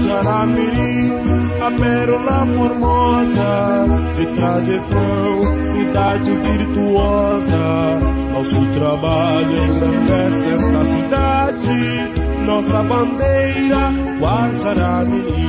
Guajará-Mirim, a pérola formosa de tradição, é cidade virtuosa. Nosso trabalho engrandece esta cidade, nossa bandeira Guajará-Mirim.